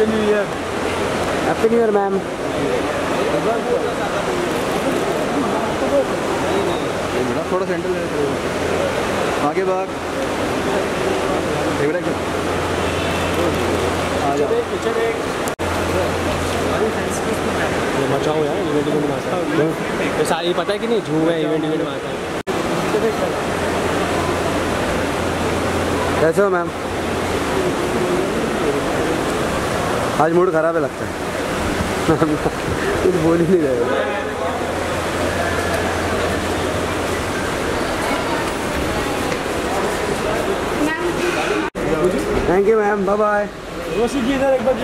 Happy new year happy new year ma'am थोड़ा centre आगे भाग। आ जाओ। बचाओ यार इवेंट इवेंट में आता है। तो सारी पता है कि नहीं? झूम है इवेंट इवेंट में आता है। कैसे हो मैम आज मूड खराब है लगता है। कुछ बोल ही नहीं रहे। Thank you ma'am bye bye Roshi ji इधर एक बार